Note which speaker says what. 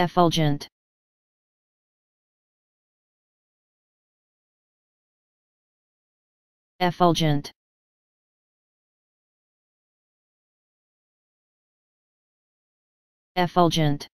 Speaker 1: effulgent. Effulgent. Effulgent.